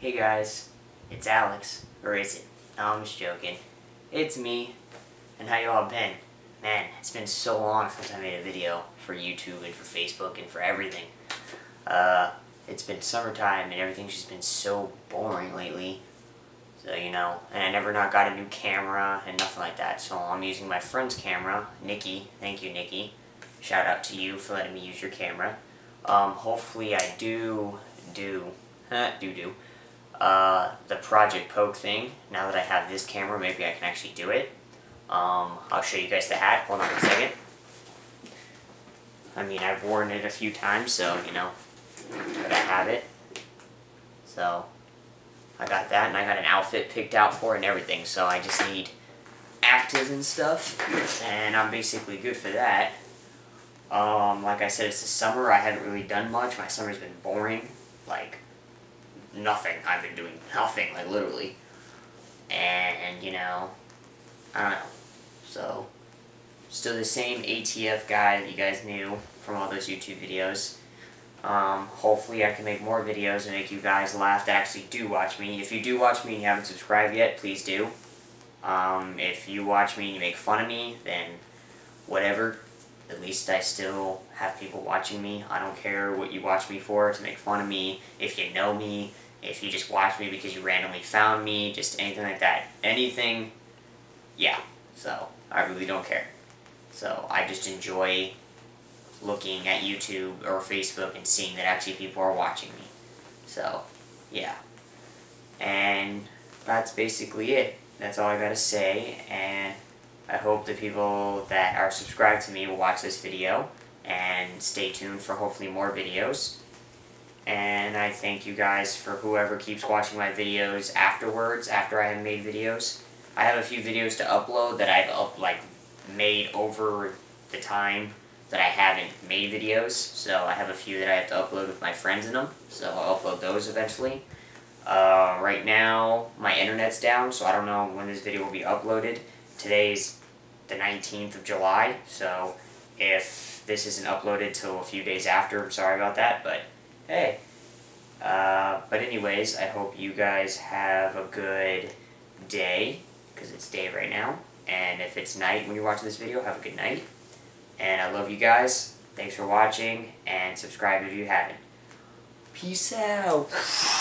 Hey guys, it's Alex. Or is it? No, I'm just joking. It's me. And how you all been? Man, it's been so long since I made a video for YouTube and for Facebook and for everything. Uh, it's been summertime and everything's just been so boring lately. So, you know, and I never not got a new camera and nothing like that. So I'm using my friend's camera, Nikki. Thank you, Nikki. Shout out to you for letting me use your camera. Um, hopefully I do, do, do do, uh, the Project Poke thing. Now that I have this camera, maybe I can actually do it. Um, I'll show you guys the hat. Hold on a second. I mean, I've worn it a few times, so, you know, but I have it. So, I got that, and I got an outfit picked out for it and everything, so I just need active and stuff, and I'm basically good for that. Um, like I said, it's the summer. I haven't really done much. My summer's been boring. Like, nothing. I've been doing nothing, like, literally. And, you know, I don't know. So, still the same ATF guy that you guys knew from all those YouTube videos. Um, hopefully I can make more videos and make you guys laugh that actually do watch me. If you do watch me and you haven't subscribed yet, please do. Um, if you watch me and you make fun of me, then whatever at least I still have people watching me. I don't care what you watch me for, to make fun of me, if you know me, if you just watch me because you randomly found me, just anything like that. Anything, yeah. So, I really don't care. So, I just enjoy looking at YouTube or Facebook and seeing that actually people are watching me. So, yeah. And that's basically it. That's all I gotta say, and I hope the people that are subscribed to me will watch this video and stay tuned for hopefully more videos. And I thank you guys for whoever keeps watching my videos afterwards, after I have made videos. I have a few videos to upload that I've up, like made over the time that I haven't made videos. So I have a few that I have to upload with my friends in them. So I'll upload those eventually. Uh, right now, my internet's down, so I don't know when this video will be uploaded. Today's the 19th of July, so if this isn't uploaded till a few days after, I'm sorry about that, but hey. Uh, but anyways, I hope you guys have a good day, because it's day right now, and if it's night when you're watching this video, have a good night. And I love you guys. Thanks for watching, and subscribe if you haven't. Peace out.